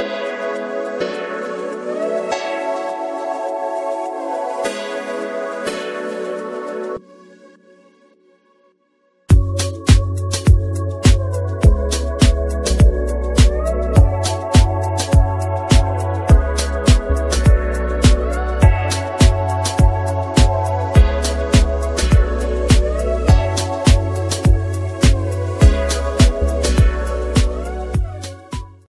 Bye.